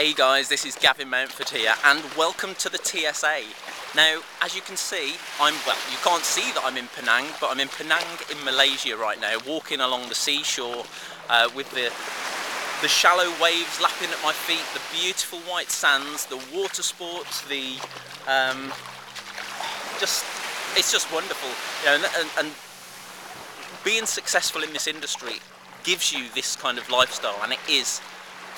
Hey guys, this is Gavin Mountford here and welcome to the TSA. Now, as you can see, I'm, well, you can't see that I'm in Penang, but I'm in Penang in Malaysia right now, walking along the seashore uh, with the, the shallow waves lapping at my feet, the beautiful white sands, the water sports, the, um, just, it's just wonderful. You know, and, and, and being successful in this industry gives you this kind of lifestyle and it is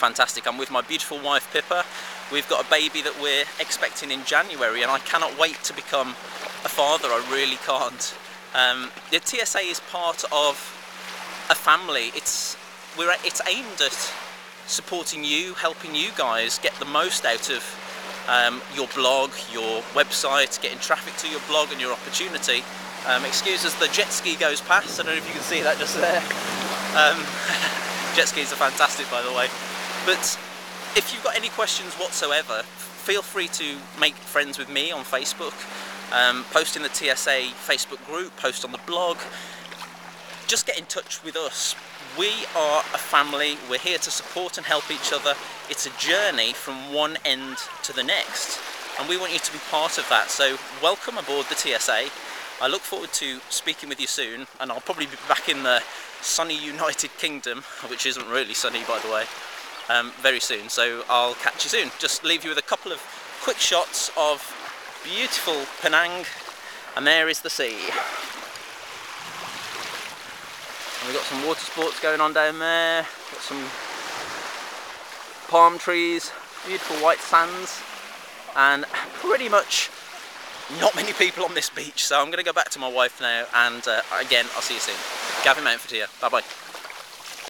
fantastic. I'm with my beautiful wife Pippa. We've got a baby that we're expecting in January and I cannot wait to become a father, I really can't. Um, the TSA is part of a family. It's, we're, it's aimed at supporting you, helping you guys get the most out of um, your blog, your website, getting traffic to your blog and your opportunity. Um, excuse as the jet ski goes past, I don't know if you can see that just there. Um, jet skis are fantastic by the way. But if you've got any questions whatsoever, feel free to make friends with me on Facebook, um, post in the TSA Facebook group, post on the blog. Just get in touch with us. We are a family, we're here to support and help each other. It's a journey from one end to the next and we want you to be part of that. So welcome aboard the TSA. I look forward to speaking with you soon and I'll probably be back in the sunny United Kingdom, which isn't really sunny by the way, um, very soon. So I'll catch you soon. Just leave you with a couple of quick shots of beautiful Penang and there is the sea. And we've got some water sports going on down there, got some palm trees, beautiful white sands and pretty much not many people on this beach so I'm going to go back to my wife now and uh, again I'll see you soon. Gavin Mountford here, bye bye.